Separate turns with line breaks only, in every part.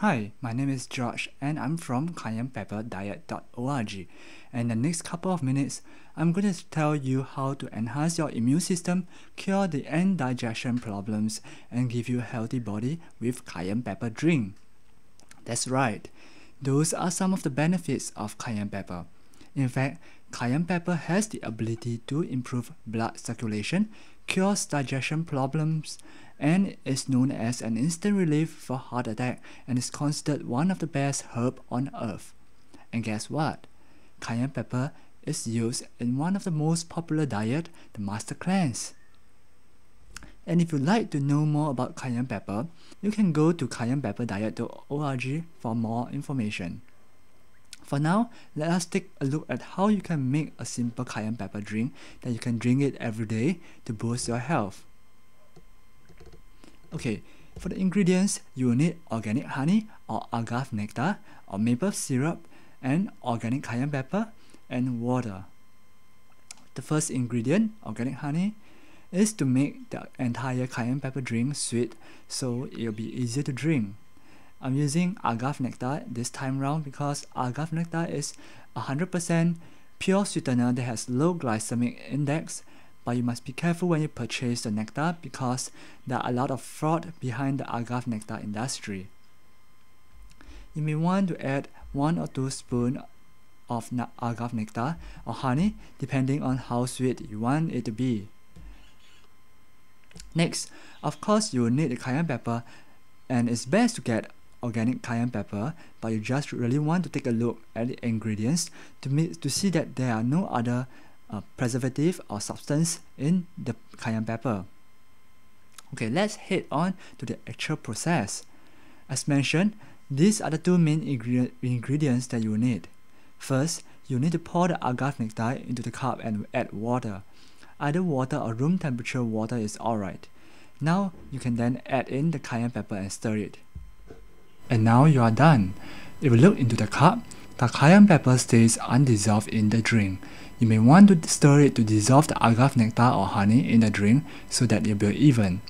Hi, my name is George and I'm from cayennepepperdiet.org. And in the next couple of minutes, I'm going to tell you how to enhance your immune system, cure the end digestion problems, and give you a healthy body with cayenne pepper drink. That's right. Those are some of the benefits of cayenne pepper. In fact, cayenne pepper has the ability to improve blood circulation, cures digestion problems, and is known as an instant relief for heart attack and is considered one of the best herb on earth. And guess what? Cayenne pepper is used in one of the most popular diet, the Master Cleanse. And if you'd like to know more about cayenne pepper, you can go to cayennepepperdiet.org for more information. For now, let us take a look at how you can make a simple cayenne pepper drink that you can drink it every day to boost your health. Okay, for the ingredients, you will need organic honey or agave nectar or maple syrup and organic cayenne pepper and water. The first ingredient, organic honey, is to make the entire cayenne pepper drink sweet so it'll be easier to drink. I'm using agave nectar this time round because agave nectar is 100% pure sweetener that has low glycemic index but you must be careful when you purchase the nectar because there are a lot of fraud behind the agave nectar industry. You may want to add 1 or 2 spoons of agave nectar or honey depending on how sweet you want it to be. Next, of course you will need the cayenne pepper and it's best to get organic cayenne pepper, but you just really want to take a look at the ingredients to, meet, to see that there are no other uh, preservative or substance in the cayenne pepper. Okay, let's head on to the actual process. As mentioned, these are the two main ingre ingredients that you need. First, you need to pour the agave nectar into the cup and add water. Either water or room temperature water is alright. Now, you can then add in the cayenne pepper and stir it. And now you are done. If you look into the cup, the cayenne pepper stays undissolved in the drink. You may want to stir it to dissolve the agave nectar or honey in the drink so that it will be even.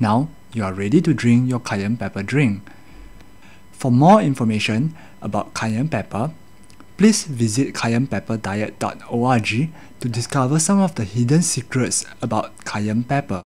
Now, you are ready to drink your cayenne pepper drink. For more information about cayenne pepper, please visit cayennepepperdiet.org to discover some of the hidden secrets about cayenne pepper.